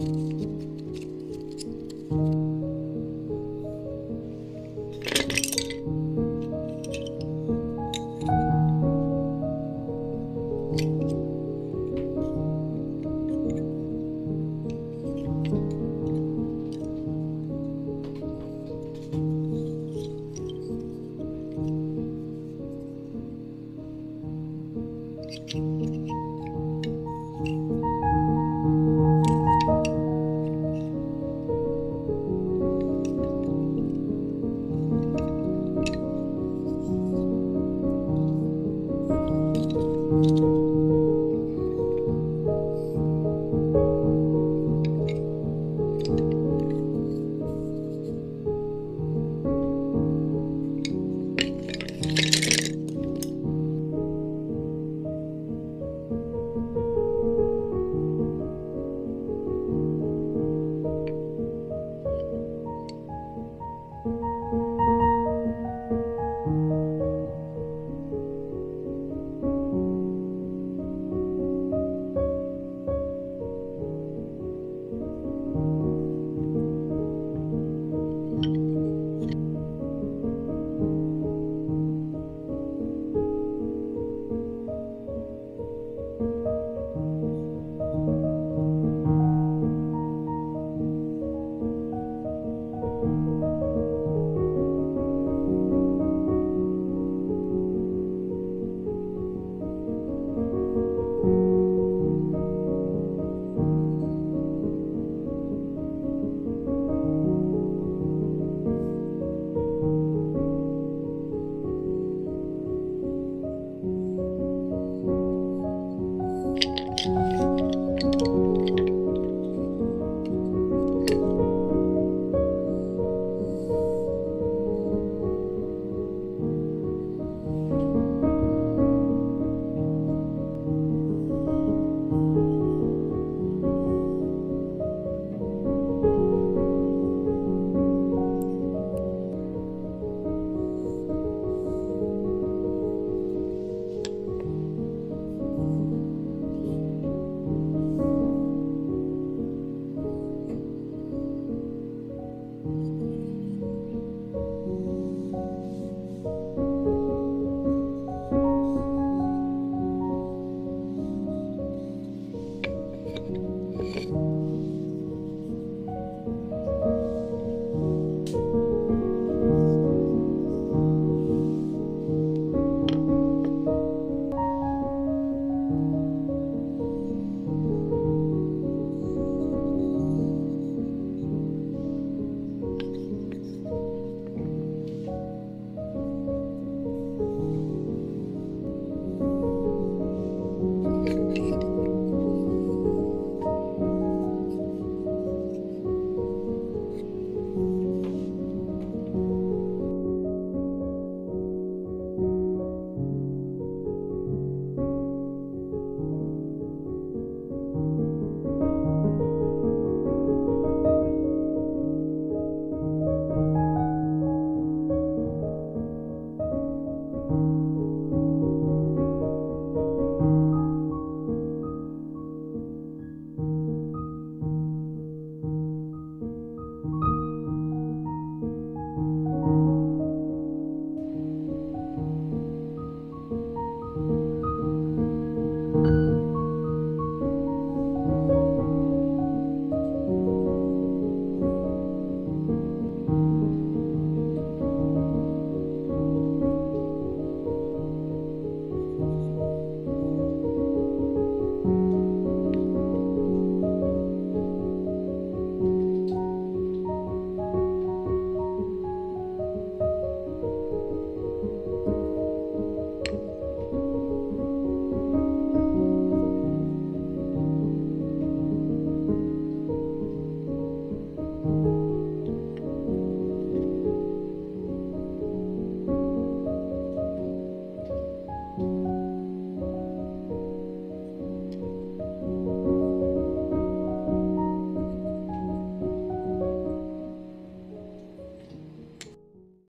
Música